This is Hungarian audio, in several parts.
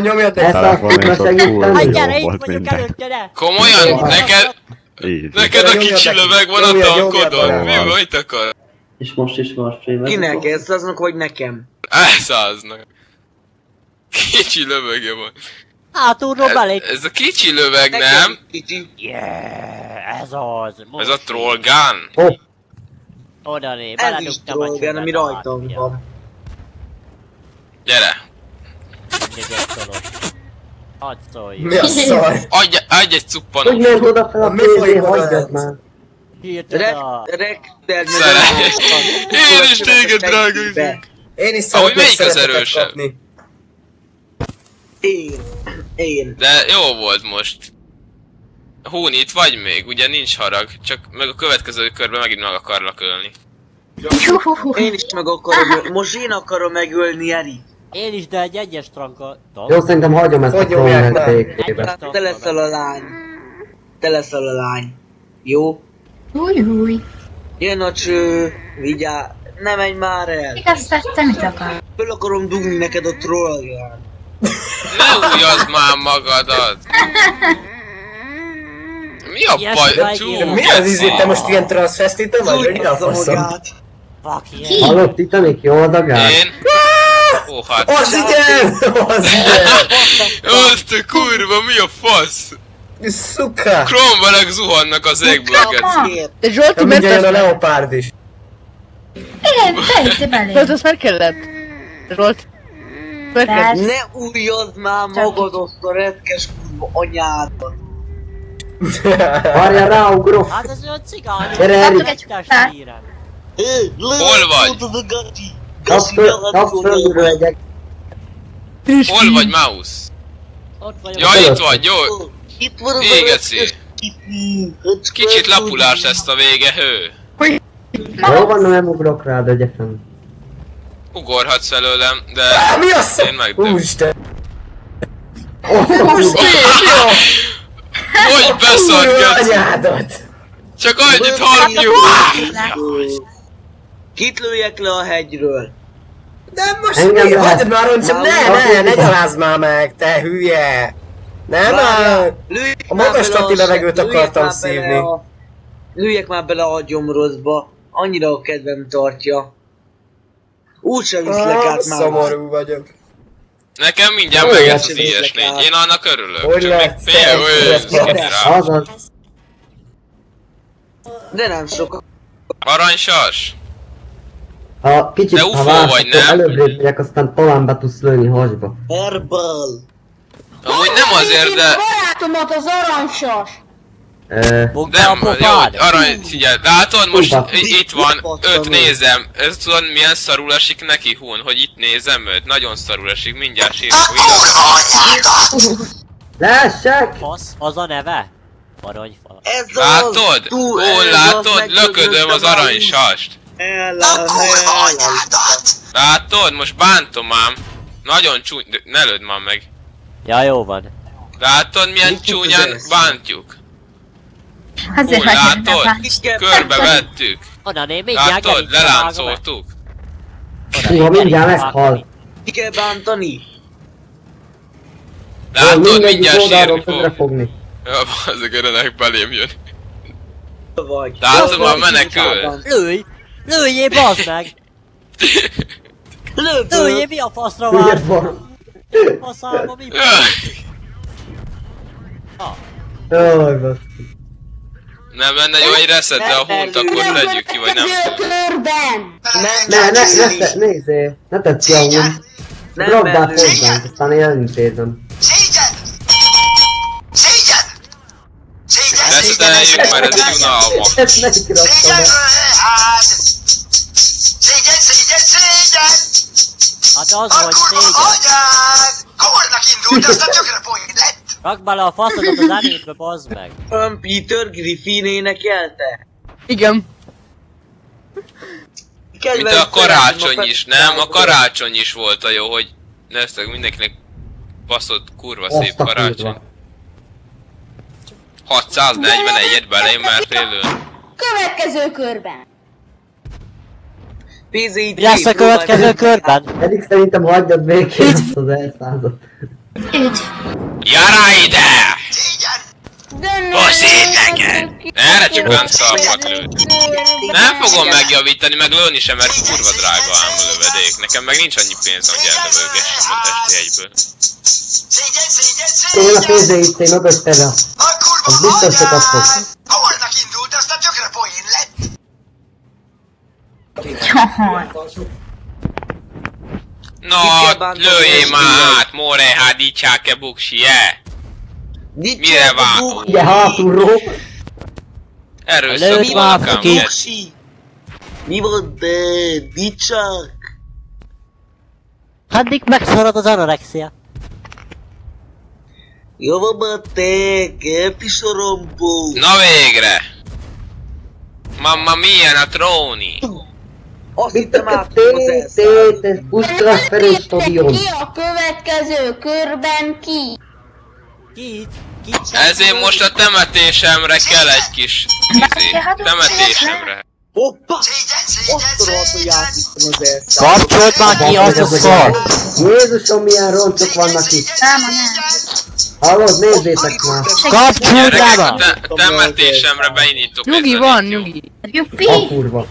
nyomjatok. Ezt a Telefonon kutya is ott segíteni. full. gyere, itt vagyok előtte, ne! Komolyan? Neked, neked a kicsi löveg van a tankodon? Mi mit akar? És most is van streamer. Kinek? Ez aznak vagy nekem? Elszáznak. Kicsi lövege van. Hátulról belé... Ez, ez a kicsi löveg, nem? Kicsi. Yeah, ez az. Ez most a troll gun? Hopp, Oda Ez is beledugtam a trollgen, ami csövet, rajtam van. Gyere. Hadd szólj. Mi a szar? Adj, adj egy hogy cuppanot. ment oda fel a Mi folyik ez? már. Írtad Rek, a... rek, de Szeret. Én is téged, drága üzünk. Én is szeretnék melyik az erősebb? kapni. Én. Én. De jó volt most. Hún, itt vagy még, ugye nincs harag, csak meg a következő körben megint meg akarlak ölni. Én is meg akarom, most én akarom megölni Eri. Én is, de egy egyes tranka... Jó, szerintem hagyom ezt a Hogy már? békébe. Hát te leszel a lány. Te leszel a lány. Jó? Új, új. Jön a cső, vigyá... Ne menj már el! Igaz tettem, mit akar? Föl akarom dugni neked a trollgán. Ne újazd már magadat! Mi a Yes, baj? Csú. Mi az izé, te most ilyen transvestite vagy? Mi a faszom? Hallott, Titanic, jó az a? Én? Ó, hát. Az igen! Az igen! Azt a kurva, mi a fasz? Szuka! Krombeleg zuhannak az égből, geci. Miért? De Zsolti, mindjárt jön a leopárd is. Igen, beütte belé. Zsolt, azt már kellett. Zsolt. Ne újjad már magad azt a retkes kurva anyádat. Várjál, ráugrok! Hát ez olyan cigány. Gyere, Erik. Egy Hol vagy? Egy Hol vagy, Mouse? Ott vagyok. Ja, itt vagy, jó. Itt van Kicsit lapulás ezt a vége, hő. Jó van, nem ugrok rád egyetem. Ugorhatsz felőlem, de Mi a szar? én megdöm. Úristen! Hogy beszart, geci? Csak annyit halljuk! Kit lőjek le a hegyről? De most Engem mi? lehet. Hagyd már roncsom, ne, ne, ne gyalázd már meg, te hülye! Nem A magas tati levegőt akartam szívni. a- Lőjek már bele a gyomrozba. Annyira a kedvem tartja. Úgysem viszlek Ah, át már. Szomorú vagyok. Nekem mindjárt meg ez az sem ilyes négy. Én annak örülök. Hogy lehet fél. De nem sok. Aranysas? Ha kicsit, De ha UFO vársz, vagy, akkor nem? előbb lépjek, aztán talán be tudsz lőni hasba. Herbal. Amúgy nem azért, de... Barátomat az aranysas. A Nem, jó, arany, figyelj, látod, most itt van, öt nézem, ez tudod milyen szarul esik neki, hun, hogy itt nézem őt, nagyon szarul esik, mindjárt sírok, igaz? Leessek! Fasz, az a neve? Aranyfa. Ez az! Látod? Az, látod, löködöm az már aranysast. El, el, Látod, most bántom ám. Nagyon csúny, ne lőd már meg. Ja, jó van. Látod, milyen Mit csúnyán tudod bántjuk? Azért vagy látod? Körbe vettük. Oda né, mindjárt Látod, leláncoltuk. Én mindjárt meghal. vágom. Ki kell bántani? Látod, mindjárt sírni fog. Ja, ezek örönek belém jön. Látod, már menekül. Lőj! Lőjjél, bazd meg! Lőjjél, mi a faszra vár? van. Faszába mi? Jaj, basz. Nem lenne jó egy reszetre a húnt, akkor tegyük ki, vagy nem tudom. Ne, ne, ne, ne, nézzél. Ne tedd ki a. Nem Rakd át hozzánk, aztán én elintézem. Reszeteljük, mert ez egy unalmas. Ezt nekik raktam el. Hát az volt szégyen. Rakd bele a faszodat az elétbe, bazd meg. Ön Peter Griffin énekelte? Igen. Mint a karácsony is, nem? A karácsony is volt a jó, hogy néztek mindenkinek baszott kurva szép Azt a karácsony. kurva. 641-et belém már félő. Következő körben. PZ Mi lesz a következő körben? Pedig szerintem hagyjad békén azt az elszázat. Üdv. Gyere ide! Baszít neked! Erre csak szarpat lőtt. Nem fogom megjavítani, meg lőni sem, mert kurva drága ám a lövedék. Nekem meg nincs annyi pénz, hogy ellövőgessem a testi egyből. Én a pénzé itt, én odaadtam. Az biztos sokat fog. Na, kell bántani lőjél ezt, már figyelj. át, more hadicsák-e buksi-e? Mire vágom? Ugye hátulról. Erőszak Lőd van már nekem, ki. geci. Mi van de? Dicsak? Addig megszorod az anorexia. Jó van már te, kerti sorompó. Na végre! Mamma mia, a tróni! Azt hittem át stadion. Ki a következő körben ki? Ki? Ki? Ezért most a temetésemre kell egy kis izé, temetésemre. Hoppá! Azt a rohadtul játszottam az elszáll. Kapcsold már ki azt a szart! Jézusom, milyen roncsok vannak itt. Hallod, nézzétek már. A te temetésemre beindítok Nyugi van, nyugi. Juppi! A kurva.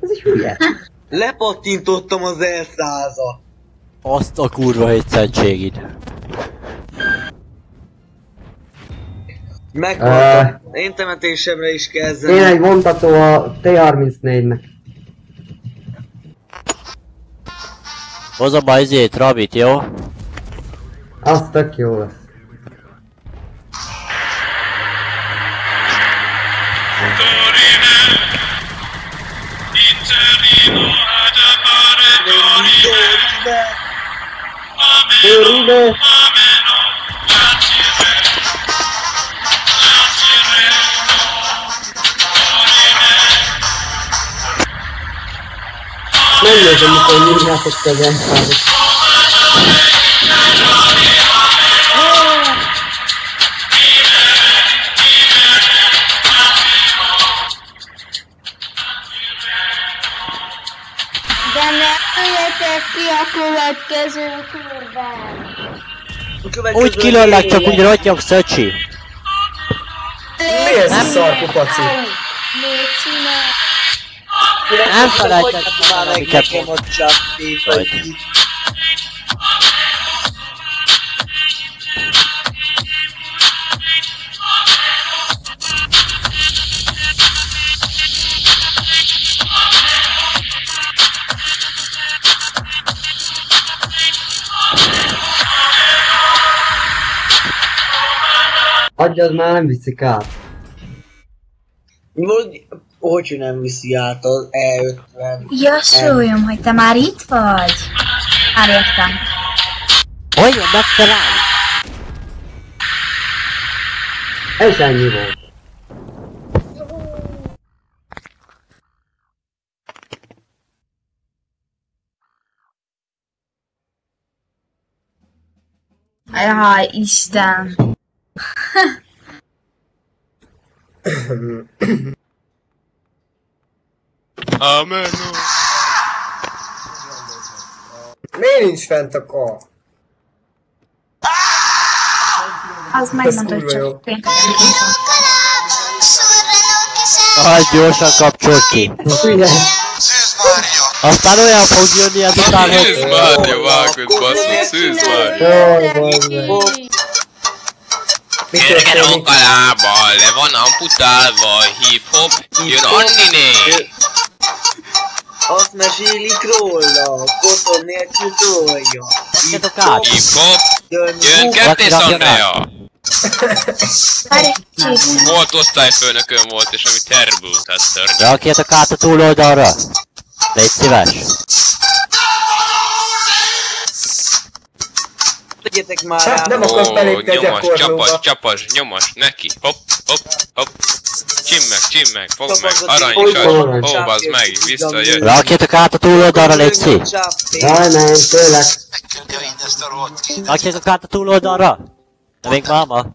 Ez egy hülye. Lepattintottam az elszázat. Azt a kurva hétszentségid. Meghaltam. Én temetésemre is Én kezdem. egy vontató a T34-nek. Hozom a izét, Rabit, jó? Az tök jó lesz. Töride! Megnézem, mikor nyírjátok te az empádat. De ne üljetek ki a következő körben! Úgy kilöllek, csak úgy rottyog szöcsi. Mi ez a szarkupaci? Nem felejtek már meg nekem a Majd. vagy Adja, az már nem viszik át. Hogy, hogy nem viszi át az E50. Jaszóljam, hogy te már itt vagy? Már értem. Hogy megtalálj? Ez ennyi volt. Jaj, Isten. Amen. Miért nincs fent a kar? Az jó. csak. Ah, gyorsan kapcsold ki. Aztán olyan fog jönni ezután, Szűz hogy... Mária, vágod, basszus, szűz Mária. Gyerek a kalába, le van amputálva, hip-hop, jön Anniné. Azt mesélik róla, koton nélkül tolja. Gyertek át! Hip-hop, Jön, jön Kertész rakja Andrea. Várj egy kicsit. Volt osztályfőnökön volt, és ami terbú, tehát szörnyű. Rakjátok át a túloldalra! Légy szíves! Tegyetek már Hát nem akarsz belépni a gyakorlóba. csapas, csapas, nyomas, neki, hopp, hopp, hopp. Csimmeg, csimmeg, fogd meg, arany, sas, van? ó, bazd meg, visszajön. Rakjátok át a túloldalra, szí! Jaj, nem, tényleg. Rakjátok át a túloldalra! De még máma?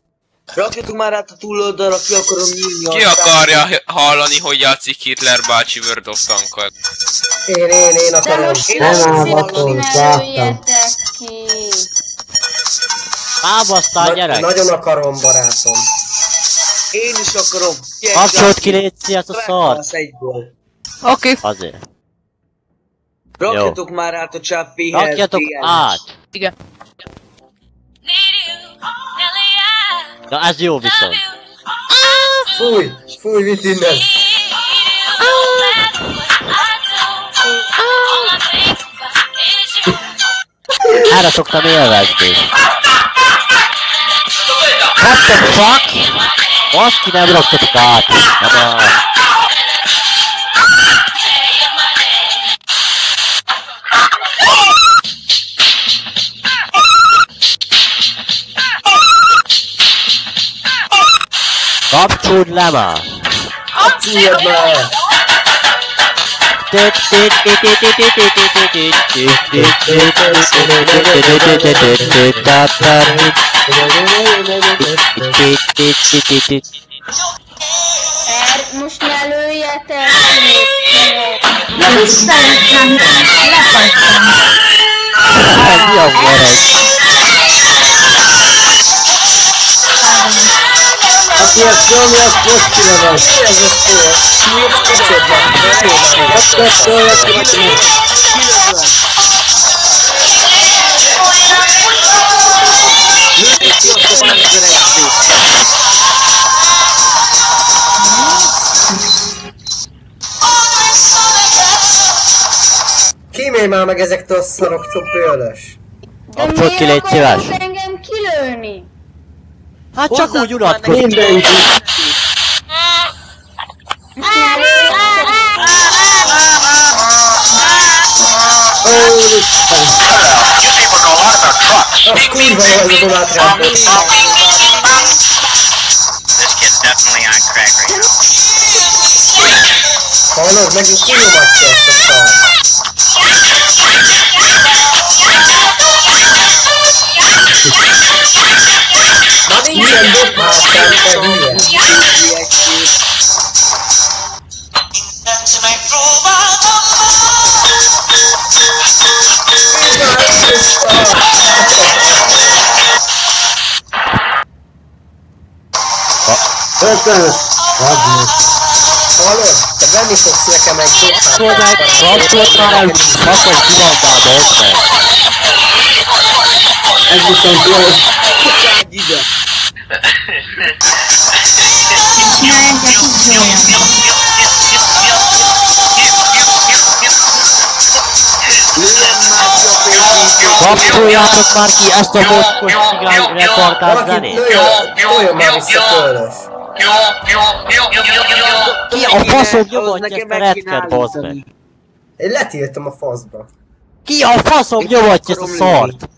Rakjatok már át a túloldalra, ki akarom nyílni Ki a akarja hallani, hogy játszik Hitler bácsi World of Tankat? Én, én, én De akarom. most Én Nem nem áll, szívesen akkor ne zártam. üljetek ki. Támasztál, Na- gyerek! Nagyon akarom, barátom. Én is akarom. Gyere, Kapcsolt ki légy ezt a szart! Oké, Azért. Rakjatok már át a csápéhez. Rakjatok át! igen. Na ez jó viszont. Fúj, fúj, vidd innen. Erre szoktam élvezni. What the fuck? Azt ki nem raktatok át. Nem a... Kapcsold le már! Fújjad már. Most ne lőjetek! Nem szerintem lefagytam. Mi a gyerek? Aki ezt nyomja, az kocsira van. Mi ez a szó? Kapcsold már. Kapcsolja ki, meg. Kímélj már meg ezektől a szaroktól bőlös. De Kapcsold ki, légy szíves. engem kilőni? Hát csak úgy unatkozik. Mindenki. Most ne lőjetek! Úristen. Az kurva jó ez a Donald Trump. Hallod, megint kinyomatja ezt a szart. Na nincsen dobhátán, te Köszönöm. Hadd meg. Hallod? Te venni fogsz nekem egy Kapcsold meg, kapcsold már el, faszom ki van bár, bazd meg. Ez viszont jó. Kukád ide! Ne egyet így olyan. Lőjem már csapézét! Kapcsoljátok már ki ezt a mocskos cigány retardált Valaki zenét. lőjön, toljon már vissza tőlös. Ki A faszom nyomatja ezt a retket, bazd meg. Én letiltom a faszba. Ki a faszom nyomatja ezt a szart?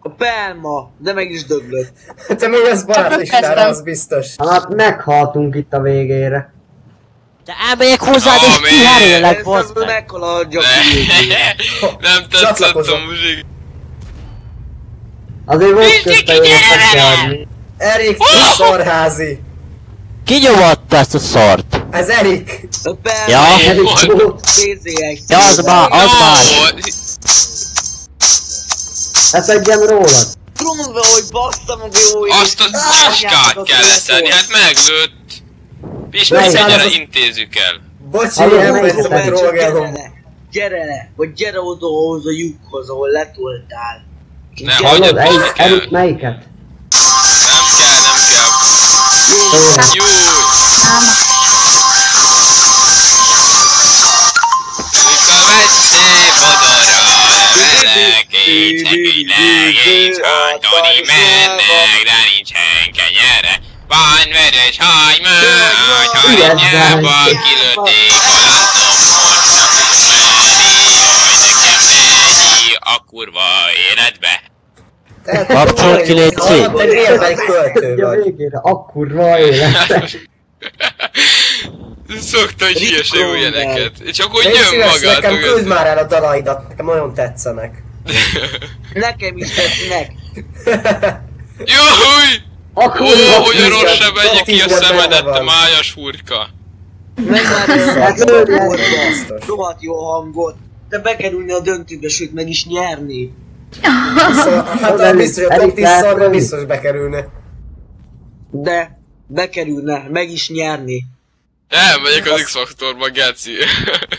A Pelma, de meg is döglött. Te még ez barátlistára, az biztos. Hát meghaltunk itt a végére. De elmegyek hozzád és kiherélek, Ez bazd meg. Ne. ki. Nem tetszett a muzsik. Azért volt közte jó megkárni. Erik, szarházi. Ki nyomatta ezt a szart? Ez Erik. A Ja. Ja, az már, az már. Leszedjem rólad. Kurva, hogy bassza meg jó Azt a taskát kell leszedni, hát meglőtt. Pisti, Melyik? gyere, intézzük el. Bocsi, vettem a szobában? Gyere le, vagy gyere oda ahhoz a lyukhoz, ahol letoltál. Ne, hagyjad. Erik melyiket? Júj! Mikor vettél bodorra, levelek, kétségeileg, és hantoni mennek, de nincsen kenyere. Van vörös hagyma, hagyjába kilőtték a lantom, Tehát- Kapcsolt ki, légy költő A végére, akkurva élet. Szokta egy Rick hülyeség ilyeneket. Csak úgy jön magát. nekem küld már el a dalaidat, nekem nagyon tetszenek. Nekem is tetszik. Júj! Ó, Akkurva hogy a rossz se vegye ki a szemedet, te májas hurka. Meg már Hát a rohadt jó hangot. Te bekerülni a döntőbe, sőt meg is nyerni. Biztos, hát Erik- biztos, hogy a top Erik 10 szarban látod? biztos bekerülne. De bekerülne, meg is nyerni. Elmegyek az X-faktorba, geci.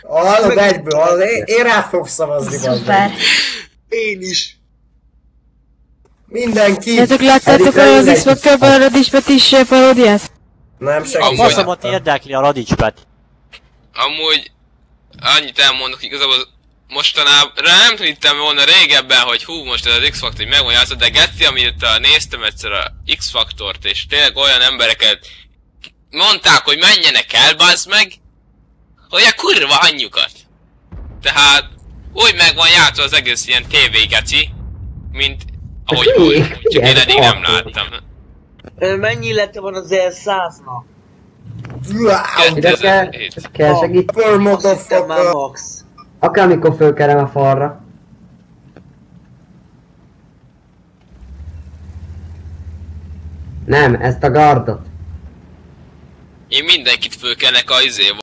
Hallod egyből, hallod, én, én rá fogok szavazni, Szuper. Én is. Mindenki! Játok, láttátok Erikre az mindegy. X-Factorban a Radicsbet is eh, paródiát? Nem Amúgy- segít. Faszomot érdekli a Radicsbet. Amúgy annyit elmondok igazából mostanában, nem hittem volna régebben, hogy hú, most ez az X-Factor hogy megvan játszott, de Geci, amit uh, néztem egyszer a X-Faktort, és tényleg olyan embereket mondták, hogy menjenek el, bazd meg, hogy a kurva anyjukat. Tehát úgy meg van játszva az egész ilyen TV geci, mint ahogy volt, csak én eddig nem láttam. Ö, Mennyi lett van az R100-nak? Wow! Kell, 2007. kell Akármikor fölkerem a falra. Nem, ezt a gardot. Én mindenkit fölkelnek a izé